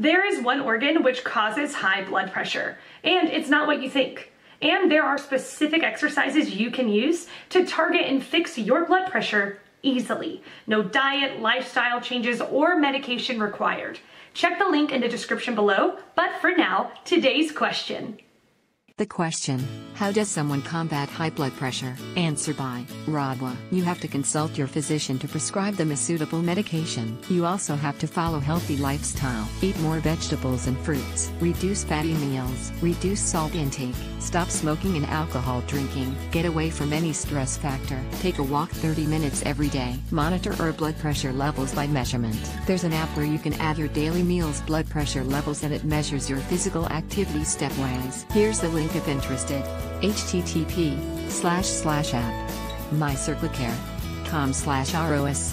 There is one organ which causes high blood pressure, and it's not what you think. And there are specific exercises you can use to target and fix your blood pressure easily. No diet, lifestyle changes, or medication required. Check the link in the description below, but for now, today's question. The question How does someone combat high blood pressure? Answer by Radwa. You have to consult your physician to prescribe them a suitable medication. You also have to follow healthy lifestyle. Eat more vegetables and fruits. Reduce fatty meals. Reduce salt intake. Stop smoking and alcohol drinking. Get away from any stress factor. Take a walk 30 minutes every day. Monitor your blood pressure levels by measurement. There's an app where you can add your daily meals blood pressure levels and it measures your physical activity stepwise. Here's the link if interested. http slash slash app mycirclecare.com slash ROS